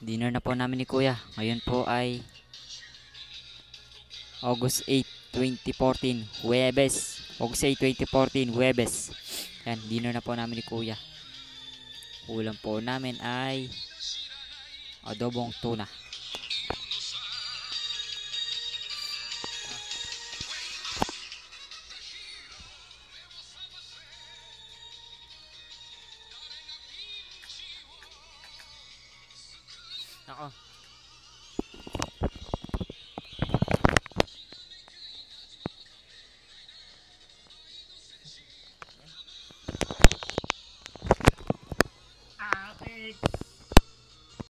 Dinner na po namin ni Kuya. Ngayon po ay August 8, 2014, Huwebes. August 8, 2014, Huwebes. Yan, dinner na po namin ni Kuya. Ulam po namin ay adobong tuna. Đó. À, ah, thanks.